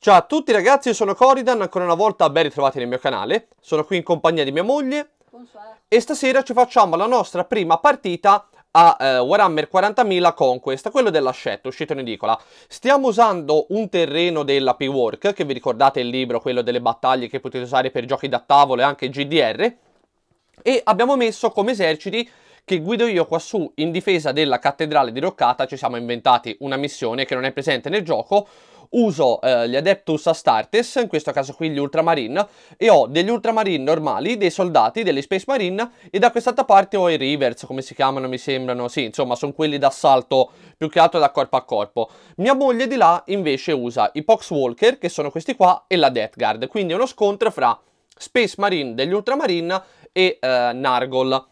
Ciao a tutti ragazzi, io sono Coridan, ancora una volta ben ritrovati nel mio canale. Sono qui in compagnia di mia moglie Bonsoir. e stasera ci facciamo la nostra prima partita a eh, Warhammer 40.000 Conquest, quello dell'ascetto, uscito in edicola. Stiamo usando un terreno della P-Work, che vi ricordate il libro, quello delle battaglie che potete usare per giochi da tavolo e anche GDR, e abbiamo messo come eserciti che guido io qua su in difesa della cattedrale di Roccata, ci siamo inventati una missione che non è presente nel gioco, uso eh, gli Adeptus Astartes, in questo caso qui gli Ultramarine, e ho degli Ultramarine normali, dei soldati, degli Space Marine, e da quest'altra parte ho i Rivers, come si chiamano, mi sembrano, sì, insomma, sono quelli d'assalto più che altro da corpo a corpo. Mia moglie di là invece usa i Poxwalker, che sono questi qua, e la Death Guard, quindi è uno scontro fra Space Marine degli Ultramarine e eh, Nargol.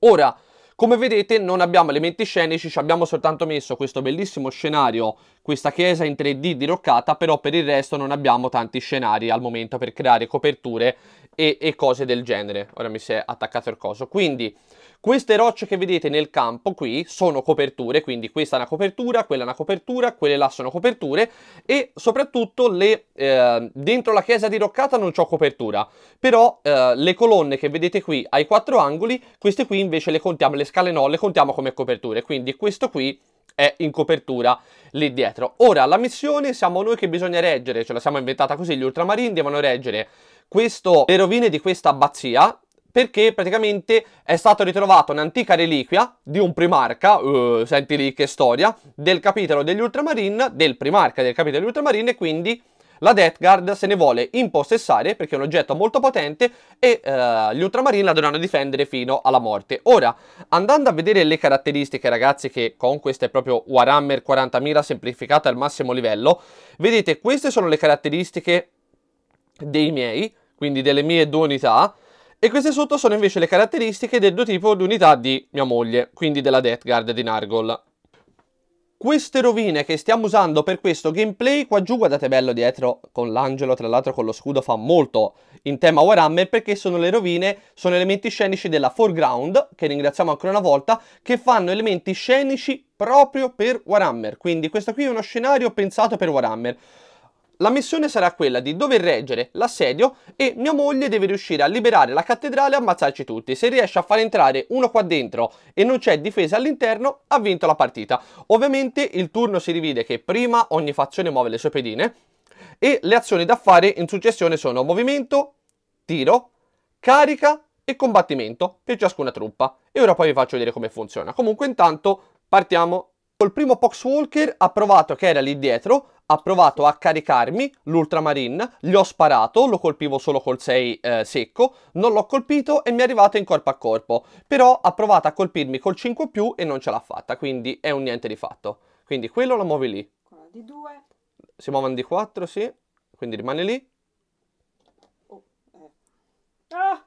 Ora, come vedete non abbiamo elementi scenici, ci abbiamo soltanto messo questo bellissimo scenario, questa chiesa in 3D diroccata, però per il resto non abbiamo tanti scenari al momento per creare coperture e, e cose del genere. Ora mi si è attaccato il coso. Quindi queste rocce che vedete nel campo qui sono coperture, quindi questa è una copertura, quella è una copertura, quelle là sono coperture e soprattutto le, eh, dentro la chiesa diroccata non c'ho copertura, però eh, le colonne che vedete qui ai quattro angoli, queste qui invece le contiamo, le scale no, le contiamo come coperture, quindi questo qui è in copertura lì dietro. Ora, la missione siamo noi che bisogna reggere, ce la siamo inventata così, gli ultramarini devono reggere questo, le rovine di questa abbazia, perché praticamente è stata ritrovata un'antica reliquia di un primarca, uh, senti lì che storia, del capitolo degli Ultramarine, del primarca del capitolo degli Ultramarine, e quindi la Death Guard se ne vuole impossessare perché è un oggetto molto potente e uh, gli Ultramarine la dovranno difendere fino alla morte. Ora, andando a vedere le caratteristiche ragazzi, che Conquest è proprio Warhammer 40.000 semplificata al massimo livello, vedete queste sono le caratteristiche dei miei, quindi delle mie due unità, e queste sotto sono invece le caratteristiche del due tipo di unità di mia moglie, quindi della Death Guard di Nargol. Queste rovine che stiamo usando per questo gameplay, qua giù guardate bello dietro con l'angelo, tra l'altro con lo scudo fa molto in tema Warhammer perché sono le rovine, sono elementi scenici della foreground, che ringraziamo ancora una volta, che fanno elementi scenici proprio per Warhammer, quindi questo qui è uno scenario pensato per Warhammer. La missione sarà quella di dover reggere l'assedio e mia moglie deve riuscire a liberare la cattedrale e ammazzarci tutti. Se riesce a far entrare uno qua dentro e non c'è difesa all'interno, ha vinto la partita. Ovviamente il turno si divide che prima ogni fazione muove le sue pedine e le azioni da fare in successione sono movimento, tiro, carica e combattimento per ciascuna truppa. E ora poi vi faccio vedere come funziona. Comunque intanto partiamo. Col primo Poxwalker ha provato che era lì dietro, ha provato a caricarmi l'Ultramarine, gli ho sparato, lo colpivo solo col 6 eh, secco, non l'ho colpito e mi è arrivato in corpo a corpo, però ha provato a colpirmi col 5 più e non ce l'ha fatta, quindi è un niente di fatto. Quindi quello lo muovi lì. Di 2. Si muovono di 4, sì, quindi rimane lì. Oh, eh. Ah!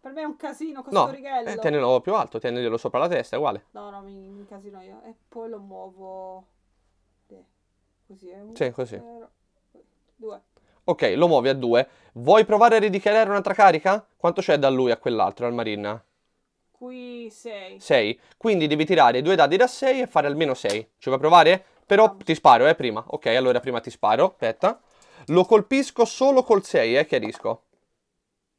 Per me è un casino questo No, righello. eh, tienilo più alto, tienilo sopra la testa, è uguale. No, no, mi, mi incasino io. E poi lo muovo... Così è uno. Sì, così. zero, Due. Ok, lo muovi a 2. Vuoi provare a ridichiarare un'altra carica? Quanto c'è da lui a quell'altro, al Marine? Qui 6. 6. Quindi devi tirare due dadi da 6 e fare almeno 6. Ci vuoi provare? Però Vamos. ti sparo, eh, prima. Ok, allora prima ti sparo. Aspetta. Lo colpisco solo col 6, eh, chiarisco.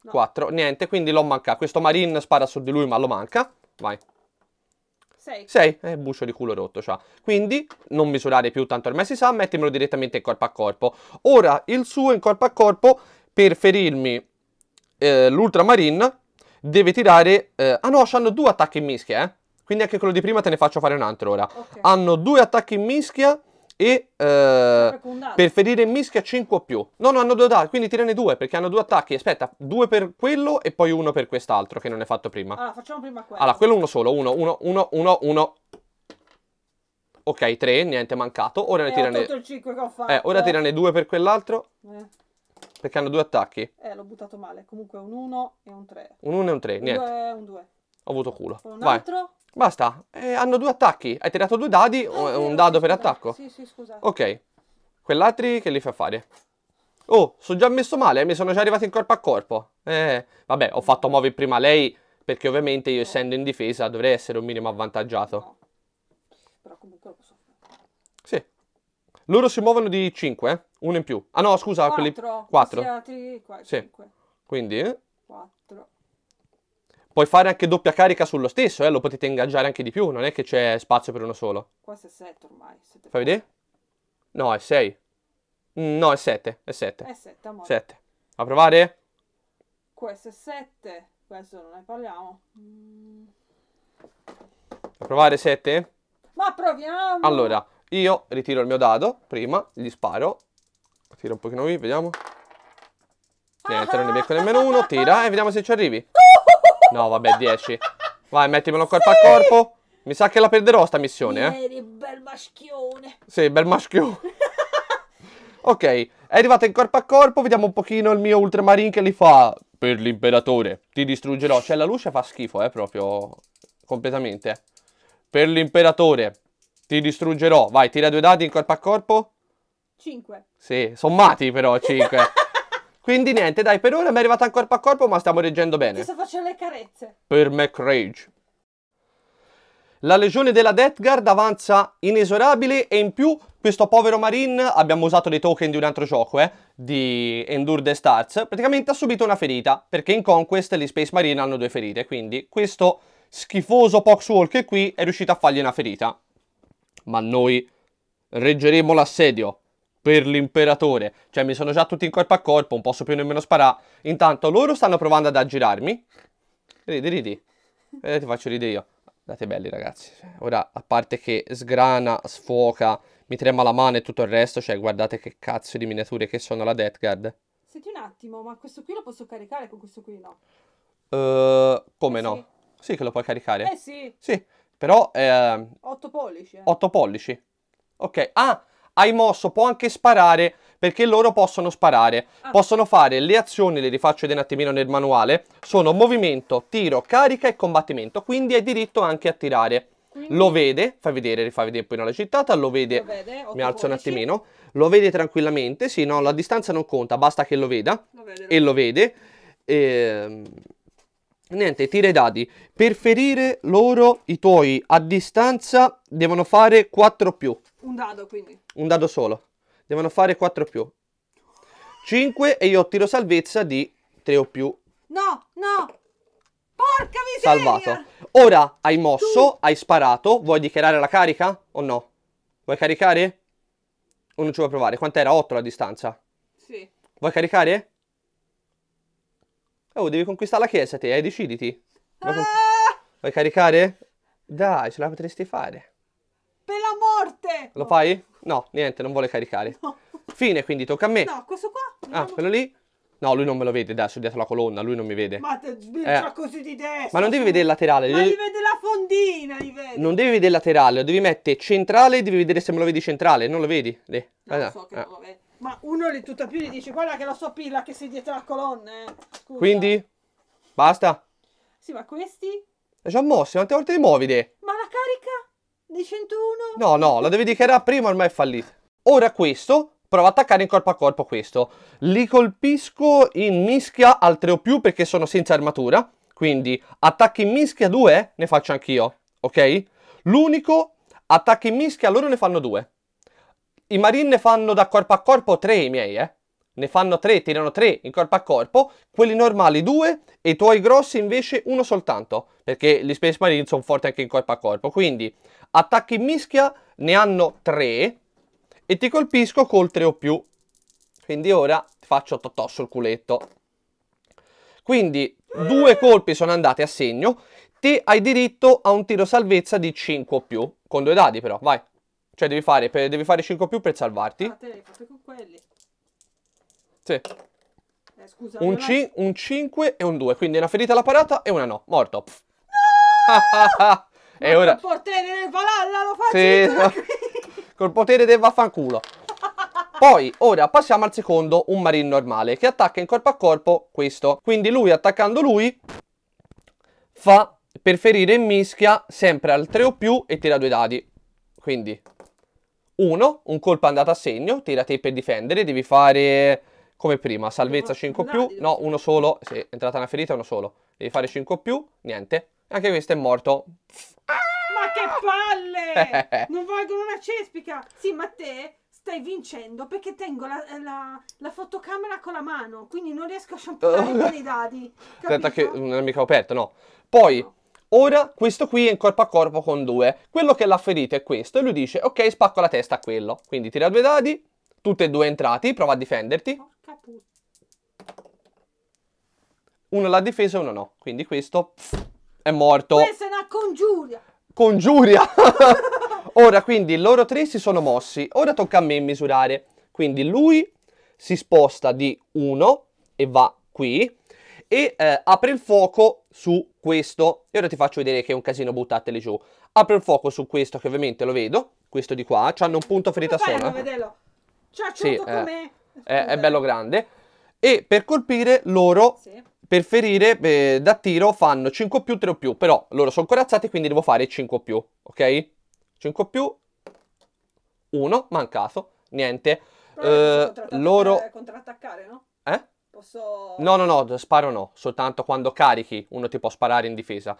No. 4. Niente, quindi l'ho mancato. Questo Marine spara su di lui, ma lo manca. Vai. 6. 6. Eh, bucio di culo rotto, c'ha. Quindi, non misurare più, tanto ormai si sa, mettimelo direttamente in corpo a corpo. Ora, il suo in corpo a corpo, per ferirmi eh, l'Ultramarine, deve tirare... eh, ah no, hanno due attacchi in mischia, eh. Quindi anche quello di prima te ne faccio fare un altro ora. Ok. Hanno due attacchi in mischia e... eh, un per ferire in mischia 5 o più. No, no, hanno due dadi, quindi tirane due, perché hanno due attacchi. Aspetta, due per quello e poi uno per quest'altro, che non è fatto prima. Allora, facciamo prima quello. Allora, quello uno solo, uno, uno, uno, uno, uno. Ok, tre, niente, mancato. Ora ne Eh, ho tirane... il 5 che ho fatto. Eh, ora tirane due per quell'altro, Eh, perché hanno due attacchi. eh, l'ho buttato male. Comunque un 1 e un 3. Un uno e un tre, Un niente. 2 un 2. Ho avuto culo. Un Vai, altro? basta. Eh, hanno due attacchi. Hai tirato due dadi, Ah, un dado per attacco. Sì, sì, scusate. Ok. Quell'altri che li fa fare? Oh, sono già messo male, eh, mi sono già arrivato in corpo a corpo. Eh, vabbè, ho fatto muovere prima lei, perché ovviamente io essendo in difesa dovrei essere un minimo avvantaggiato. No. Però comunque lo posso fare. Sì. Loro si muovono di 5, eh? Uno in più. Ah no, scusa, quelli... 4. 4. Sì. Quindi... 4. Puoi fare anche doppia carica sullo stesso, eh? Lo potete ingaggiare anche di più, non è che c'è spazio per uno solo. Questo è 7 ormai. Fai vedere? No, è 6. Mm, no, è 7. È 7. È 7, amore. 7. A provare? Questo è 7. Questo non ne parliamo. Mm. A provare 7? Ma proviamo! Allora, io ritiro il mio dado, prima, gli sparo. Tira un pochino qui, vediamo. Niente, non ne becco nemmeno uno. Tira e vediamo se ci arrivi. No, vabbè, 10. Vai, mettimelo corpo a corpo. Mi sa che la perderò sta missione, eh. Eri bel maschione. Sì, bel maschio. ok, è arrivato in corpo a corpo. Vediamo un pochino il mio ultramarine che li fa. Per l'imperatore, ti distruggerò. Cioè, la luce fa schifo, eh, proprio. Completamente. Per l'imperatore, ti distruggerò. Vai, tira due dadi in corpo a corpo. 5. Sì, sommati però 5. Quindi niente, dai, per ora mi è arrivata in corpo a corpo, ma stiamo reggendo Ti bene. sto facendo le carezze. Per McRage. La legione della Death Guard avanza inesorabile e in più questo povero Marine, abbiamo usato dei token di un altro gioco, eh, di Endure the Stars, praticamente ha subito una ferita, perché in Conquest gli Space Marine hanno due ferite, quindi questo schifoso Poxwalker qui è riuscito a fargli una ferita. Ma noi reggeremo l'assedio per l'imperatore. Cioè, mi sono già tutti in corpo a corpo, non posso più nemmeno sparare. Intanto loro stanno provando ad aggirarmi. Ridi, ridi. Eh, ti faccio ridere io. Date belli, ragazzi. Ora, a parte che sgrana, sfoca, mi trema la mano e tutto il resto, cioè, guardate che cazzo di miniature che sono la Death Guard. Senti un attimo, ma questo qui lo posso caricare con questo qui, no? Uh, come Eh no? sì. Sì, che lo puoi caricare. Eh sì, Sì, però... Eh, 8 pollici. eh. 8 pollici. Ok. Ah, hai mosso, può anche sparare, perché loro possono sparare. Ah. Possono fare le azioni, le rifaccio vedere un attimino nel manuale, sono movimento, tiro, carica e combattimento, quindi hai diritto anche a tirare. Quindi Lo vede, fai vedere, rifai vedere poi nella cittata, lo vede, lo vede, mi alzo un attimino, lo vede tranquillamente, sì, no, la distanza non conta, basta che lo veda Lo vede, lo e lo vede. Ehm, niente, tira i dadi. Per ferire loro, i tuoi a distanza, devono fare 4 più. Un dado, quindi. Un dado solo. Devono fare 4 più. 5 e io tiro salvezza di 3 o più. No, no! Porca miseria! Salvato. Ora hai mosso, hai sparato. Vuoi dichiarare la carica o no? Vuoi caricare? O non ci vuoi provare? Quant'era? 8 la distanza. Sì. Vuoi caricare? Oh, devi conquistare la chiesa te, eh? Deciditi. Vuoi, Ah, vuoi caricare? Dai, ce la potresti fare. per la morte! Lo fai? No, niente, non vuole caricare. No. Fine, quindi tocca a me. No, questo qua? Ah, quello lì? No, lui non me lo vede, dai, sono dietro la colonna, lui non mi vede. Ma te sbircia Eh. così di destra. Ma non devi vedere il laterale, Ma devi- li vede la fondina, li vede. non devi vedere il laterale, lo devi mettere centrale e devi vedere se me lo vedi centrale, non lo vedi? Lì. No, Guarda, lo so che eh. non lo vede. Ma uno lì tutto più gli dice guarda che la sua pilla che sei dietro la colonna, eh. Scusa. Quindi? Basta? Sì, ma questi? È già mosso, quante volte li muovi? Ma la carica? Di 101? No, no, la devi dichiarare prima, ormai è fallito. Ora questo, provo ad attaccare in corpo a corpo questo. Li colpisco in mischia al 3 o più perché sono senza armatura. Quindi attacchi in mischia 2 ne faccio anch'io, ok? L'unico, attacchi in mischia loro ne fanno 2. I marine ne fanno da corpo a corpo 3 i miei, eh? Ne fanno 3, tirano 3 in corpo a corpo, quelli normali 2 e i tuoi grossi invece uno soltanto, perché gli Space Marine sono forti anche in corpo a corpo. Quindi attacchi in mischia ne hanno 3 e ti colpisco col 3 o più. Quindi ora ti faccio totò sul culetto. Quindi due colpi sono andati a segno, te hai diritto a un tiro salvezza di 5 o più, con due dadi però, vai. Cioè devi fare, per- devi fare 5 o più per salvarti. Ah, te l'hai fatto con quelli. Sì. Eh, scusa. Un, ci- un 5 e un 2, quindi una ferita alla parata e una no, morto. Pff. e ora, col potere del Valhalla lo faccio Sì, qui. col potere del vaffanculo. Poi, ora passiamo al secondo, un marine normale, che attacca in corpo a corpo questo. Quindi lui, attaccando lui, fa per ferire in mischia sempre al 3 o più e tira due dadi. Quindi, uno, un colpo andato a segno, tira te per difendere, devi fare come prima, salvezza Devo- 5 o più, no, uno solo, sì, è entrata una ferita, uno solo. Devi fare 5 o più, niente. Anche questo è morto. Ma che palle! non valgono una cespica. Sì, ma te stai vincendo perché tengo la, la, la fotocamera con la mano, quindi non riesco a shampooare i dadi. Aspetta che non è mica aperto, no. Poi, no. ora questo qui è in corpo a corpo con due. Quello che l'ha ferito è questo e lui dice, ok, spacco la testa a quello. Quindi tira due dadi, tutti e due entrati, prova a difenderti. Porca puttana. Uno l'ha difeso e uno no. Quindi questo è morto. Questa è una congiuria. Congiuria! Ora quindi loro tre si sono mossi. Ora tocca a me misurare. Quindi lui si sposta di uno e va qui e eh, apre il fuoco su questo. E ora ti faccio vedere che è un casino buttateli giù. Apre il fuoco su questo che ovviamente lo vedo. Questo di qua. C'hanno un punto ferita solo. Fai a vederlo. C'ha sì, eh, è, è bello grande. E per colpire loro... Sì per ferire eh, da tiro fanno 5 più, 3 più, però loro sono corazzati quindi devo fare 5 più, ok? 5 più, 1, mancato, niente. Eh, loro... Contrattaccare, no? Eh? Posso... No, no, no, sparo no, soltanto quando carichi uno ti può sparare in difesa.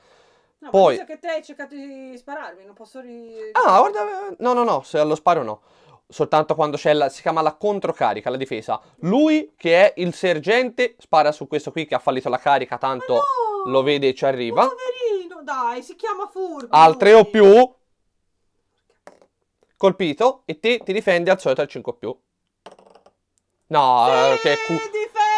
No, Poi... che te hai cercato di spararmi, non posso ri... Ah, guarda, no, no, no, se allo sparo no soltanto quando c'è la, si chiama la controcarica, la difesa. Lui, che è il sergente, spara su questo qui che ha fallito la carica, tanto no, lo vede e ci arriva. Poverino, dai, si chiama furbo. Al 3 o più, colpito, e te ti difendi al solito al 5 o più. No, sì, eh, che cu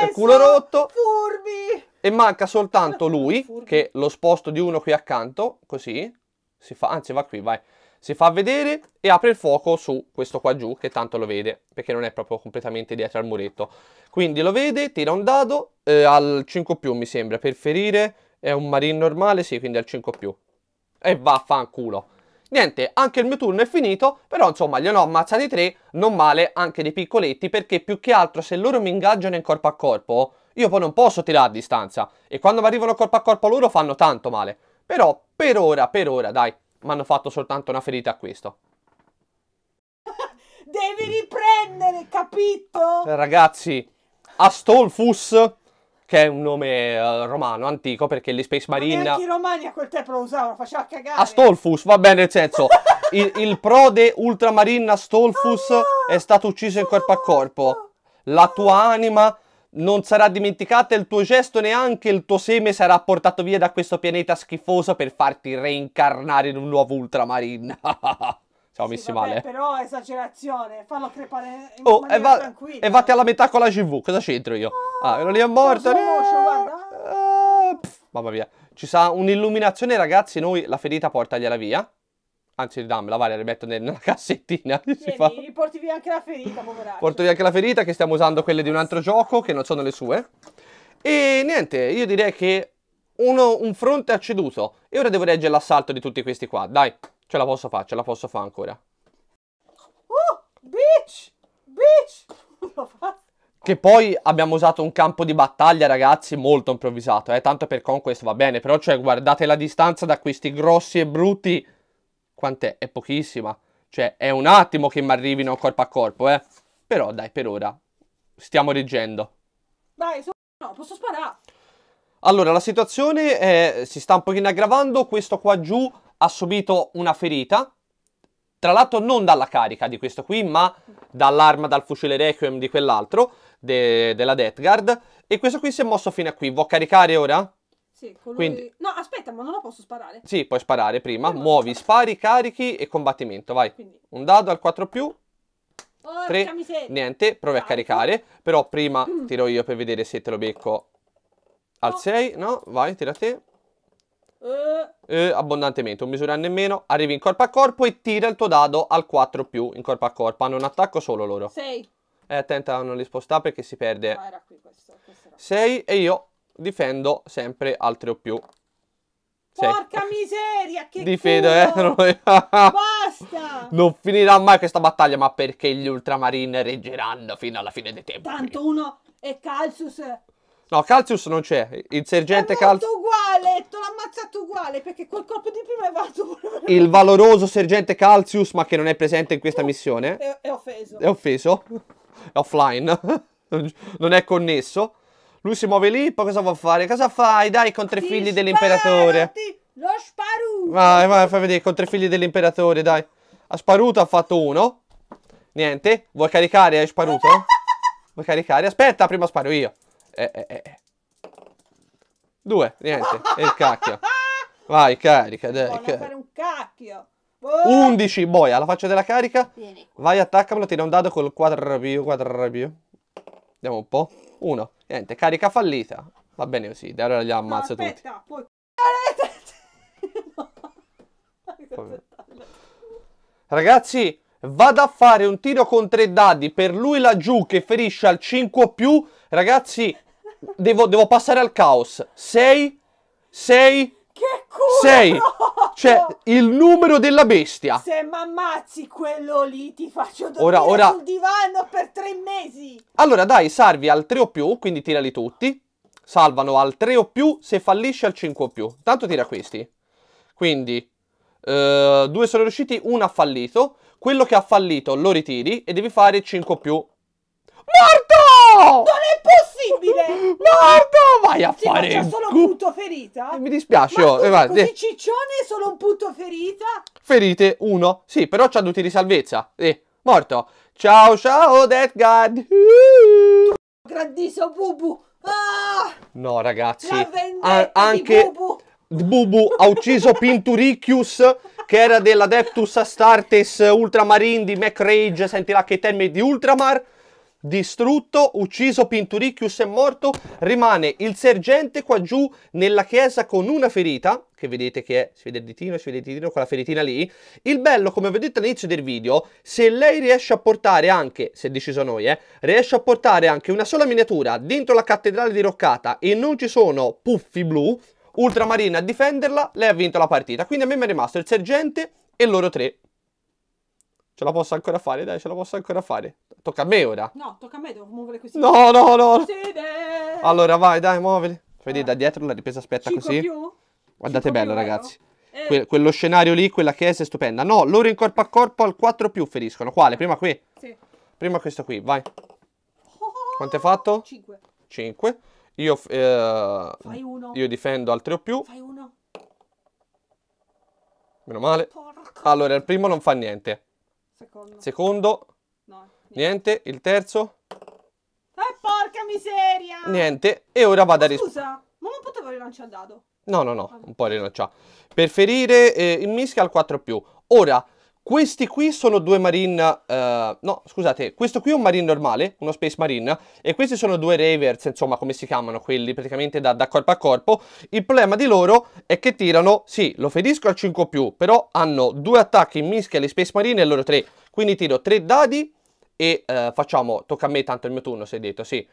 è culo rotto. Furbi. E manca soltanto lui, che lo sposto di uno qui accanto, così. Si fa, anzi va qui, vai si fa vedere e apre il fuoco su questo qua giù che tanto lo vede perché non è proprio completamente dietro al muretto. Quindi lo vede, tira un dado eh, al 5 più mi sembra per ferire. È un marine normale, sì quindi al 5 più. E vaffanculo. Niente, anche il mio turno è finito, però insomma gliene ho ammazzati tre, non male, anche dei piccoletti, perché più che altro se loro mi ingaggiano in corpo a corpo, io poi non posso tirare a distanza, e quando mi arrivano corpo a corpo loro fanno tanto male. Però, per ora, per ora, dai, mi hanno fatto soltanto una ferita a questo. Devi riprendere, capito? Eh, ragazzi, Astolfus, che è un nome uh, romano, antico, perché gli Space Marine... Ma i romani a quel tempo lo usavano, faceva cagare. Astolfus, va bene, nel senso, il, il prode ultramarine Astolfus oh, no! è stato ucciso in corpo a corpo. La tua anima non sarà dimenticata il tuo gesto, neanche il tuo seme sarà portato via da questo pianeta schifoso per farti reincarnare in un nuovo Ultramarine. Siamo sì, messi vabbè, male. Però esagerazione, fallo crepare in oh, e va, tranquilla. E vatti alla metà con la CV, cosa c'entro io? Oh, ah, non è morto. Eh, eh, mamma mia. Ci sa un'illuminazione, ragazzi, noi la ferita portagliela via. Anzi, dammela, vale, la rimetto nella cassettina. Vieni, fa... porti via anche la ferita, poveraccio. Porto via anche la ferita, che stiamo usando quelle di un altro gioco, che non sono le sue. E niente, io direi che uno, un fronte ha ceduto. E ora devo reggere l'assalto di tutti questi qua. Dai, ce la posso fare, ce la posso fare ancora. Oh, bitch! Bitch! Che poi abbiamo usato un campo di battaglia, ragazzi, molto improvvisato, eh. Tanto per Conquest va bene, però cioè guardate la distanza da questi grossi e brutti quant'è? È pochissima. Cioè, è un attimo che mi arrivino corpo a corpo, eh. Però, dai, per ora stiamo reggendo. Dai, so... no, posso sparare. Allora, la situazione è... si sta un pochino aggravando. Questo qua giù ha subito una ferita. Tra l'altro non dalla carica di questo qui, ma dall'arma, dal fucile Requiem di quell'altro, de... della Death Guard. E questo qui si è mosso fino a qui. Vuoi caricare ora? Sì, colui... Quindi... No, aspetta, ma non lo posso sparare. Sì, puoi sparare prima. Eh, Muovi, spari, carichi e combattimento, vai. Quindi... Un dado al 4 più. 3, niente, provi a caricare. Però prima tiro io per vedere se te lo becco al 6. No, vai, tira te. Uh. Eh, abbondantemente, un misura nemmeno. Arrivi in corpo a corpo e tira il tuo dado al 4 più in corpo a corpo. Hanno un attacco solo loro. 6. Eh, attenta a non li spostare perché si perde. Ah, era qui questo. 6 e io difendo sempre al 3 o più. Porca miseria, che Difendo, eh. Basta! Non finirà mai questa battaglia, ma perché gli ultramarine reggeranno fino alla fine dei tempi. Tanto uno è Calcius. No, Calcius non c'è. Il sergente Calcius... È uguale, te l'ho ammazzato uguale, perché quel colpo di prima è vato. Il valoroso sergente Calcius, ma che non è presente in questa missione. È, è offeso. È offeso. È offline. non è connesso. Lui si muove lì, poi cosa vuol fare? Cosa fai? Dai, contro i figli dell'imperatore. Lo sparuto! Vai, vai, fai vedere, contro i figli dell'imperatore, dai. Ha sparuto, ha fatto uno. Niente. Vuoi caricare? Hai sparuto? Vuoi caricare? Aspetta, prima sparo io. Eh, eh, eh. Due, niente. E il cacchio. Vai, carica, dai. Voglio carica. fare un cacchio. Oh! 11, boia, la faccia della carica. Vieni. Vai, attaccamelo, tira un dado col 4 più, 4 più. Vediamo un po'. Uno. Niente, carica fallita. Va bene così, da ora li No, ammazzo tutti. aspetta, poi... Vabbè. Ragazzi, vado a fare un tiro con tre dadi per lui laggiù che ferisce al 5 o più. Ragazzi, devo, devo passare al caos. 6, 6, Che culo! 6. proprio! Cioè, il numero della bestia. Se mi ammazzi quello lì ti faccio dormire Ora- ora- sul divano per tre mesi. Allora, dai, salvi al 3 o più, quindi tirali tutti. Salvano al 3 o più, se fallisce al 5 o più. Tanto tira questi. Quindi, eh, due sono riusciti, uno ha fallito. Quello che ha fallito lo ritiri e devi fare 5 o più. Morto! Non è possibile! Morto! Vai a Sì, ma fare c'è il solo un punto ferita? Eh, Mi dispiace, Ma oh, scusa, così eh, ciccione è solo un punto ferita? ferite, uno. Sì, però c'ha due tiri di salvezza. Eh, morto. Ciao, ciao, Death God. Grandissimo bubu! Ah! No, ragazzi. La anche bubu! Bubu ha ucciso Pinturicchius, che era dell'Adeptus Astartes Ultramarine di MacRage. Sentirà che termine di Ultramar. Distrutto, ucciso, Pinturicchius è morto. Rimane il sergente qua giù nella chiesa con una ferita. Che vedete che è, si vede il ditino, si vede il ditino, quella feritina lì. Il bello, come vedete all'inizio del video, se lei riesce a portare anche, se deciso noi, eh, riesce a portare anche una sola miniatura dentro la cattedrale di Roccata e non ci sono puffi blu, ultramarine a difenderla, lei ha vinto la partita. Quindi a me mi è rimasto il sergente e loro tre. Ce la posso ancora fare, dai, ce la posso ancora fare. Tocca a me ora. No, tocca a me, devo muovere questi No, no, no. Sede! Allora, vai, dai, muovili. Vedi da dietro la ripresa aspetta così. più? Guardate Cinque bello, più, ragazzi. Eh, Que- quello scenario lì, quella chiesa è stupenda. No, loro in corpo a corpo al 4 più feriscono. Quale? Prima qui. sì. Prima questo qui, vai. Quanto hai fatto? 5. 5. Io, eh, io difendo al 3 o più. Fai uno. Meno male. Porco. Allora, il primo non fa niente. Secondo. Secondo, No. niente. Il terzo, Eh, porca miseria! niente. E ora vado a rispondere. Scusa, ma non potevo rilanciare il dado? No, no, no, un po' rinuncia. Per ferire eh, il mischia al 4 più. Ora, questi qui sono due marine. eh, no, scusate, questo qui è un marine normale, uno space marine. E questi sono due ravers, insomma, come si chiamano quelli praticamente da, da corpo a corpo. Il problema di loro è che tirano, sì, lo ferisco al 5 più, però hanno due attacchi in mischia alle space marine e loro tre. Quindi tiro tre dadi e eh, facciamo. Tocca a me, tanto il mio turno, sei detto, sì.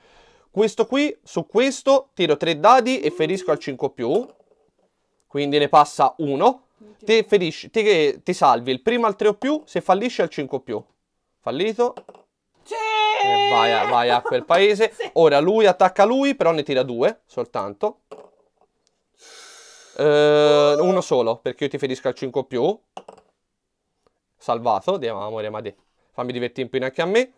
Questo qui, su questo, tiro tre dadi e ferisco al 5 più. Quindi ne passa uno. Ti, ferisci, ti, ti salvi il primo al 3 o più, se fallisce al 5 o più. Fallito. Sì! E vai, a, vai a quel paese. Sì. Ora lui attacca lui, però ne tira due soltanto. Eh, uno solo, perché io ti ferisco al 5 o più. Salvato, Dio, amore, ma di- fammi divertire un po' anche a me.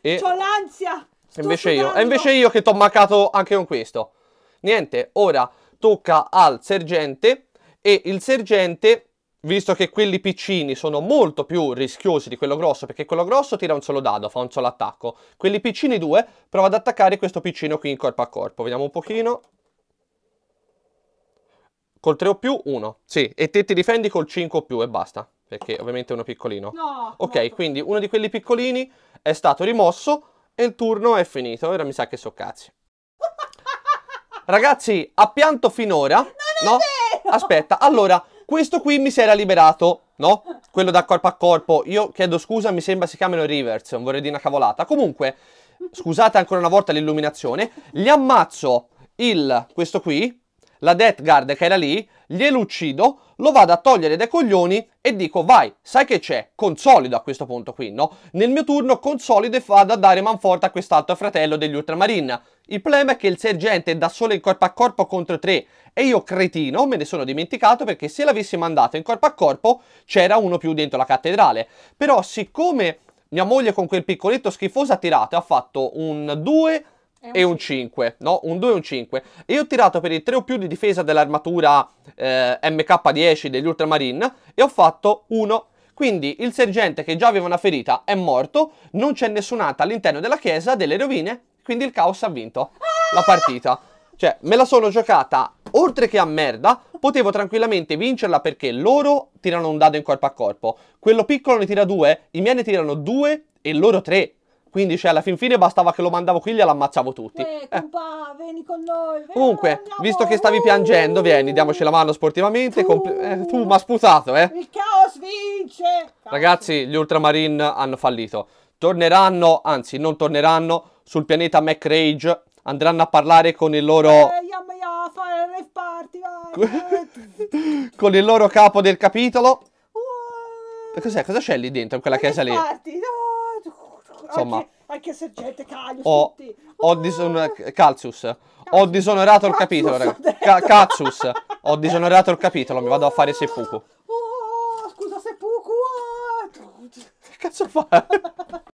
E C'ho l'ansia! Invece io, è invece io che ti ho mancato anche con questo. Niente, ora tocca al sergente e il sergente, visto che quelli piccini sono molto più rischiosi di quello grosso, perché quello grosso tira un solo dado, fa un solo attacco. Quelli piccini due, prova ad attaccare questo piccino qui in corpo a corpo. Vediamo un pochino. Col 3 o più, 1. Sì, e te ti difendi col 5 o più e basta, perché ovviamente è uno piccolino. No! Ok, morto. quindi uno di quelli piccolini è stato rimosso e il turno è finito. Ora mi sa che so cazzi. Ragazzi, a pianto finora. no? vero! Aspetta, allora, questo qui mi si era liberato, no? Quello da corpo a corpo. Io chiedo scusa, mi sembra si chiamino Rivers, non vorrei dire una cavolata. Comunque, scusate ancora una volta l'illuminazione. Gli ammazzo il, questo qui, la Death Guard che era lì, glielo uccido, lo vado a togliere dai coglioni e dico vai, sai che c'è? Consolido a questo punto qui, no? Nel mio turno consolido e vado a dare manforte a quest'altro fratello degli Ultramarine. Il problema è che il sergente è da solo in corpo a corpo contro tre e io cretino me ne sono dimenticato perché se l'avessi mandato in corpo a corpo c'era uno più dentro la cattedrale. Però siccome mia moglie con quel piccoletto schifoso ha tirato e ha fatto un 2 È e un 5, no? Un 2 e un 5. E io ho tirato per il 3 o più di difesa dell'armatura eh, MK10 degli Ultramarine e ho fatto 1. Quindi il sergente che già aveva una ferita è morto, non c'è nessun'altra all'interno della chiesa, delle rovine, quindi il caos ha vinto la partita. Cioè, me la sono giocata, oltre che a merda, potevo tranquillamente vincerla perché loro tirano un dado in corpo a corpo. Quello piccolo ne tira due, i miei ne tirano due e loro tre. Quindi, cioè, alla fin fine bastava che lo mandavo qui e gliel'ammazzavo tutti. Eh, compa, vieni con noi. vieni, Comunque, andiamo. visto che stavi piangendo, vieni, diamoci la mano sportivamente. compl- eh, tu mi ha sputato, eh. Il caos vince. Ragazzi, gli Ultramarine hanno fallito. Torneranno, anzi, non torneranno sul pianeta MacRage. Andranno a parlare con il loro. Eh, yamma ya, fare rave party, vai. con il loro capo del capitolo. Uh, Cos'è? Cosa c'è lì dentro, in quella chiesa lì? Party. no. Insomma. Anche, anche sergente Caglius, Ho, tutti. ho dison- Calcius. Ho disonorato il capitolo, detto. Ca-. Ho disonorato il capitolo, mi vado a fare seppuku. Oh, scusa seppuku. ah. Che cazzo fa?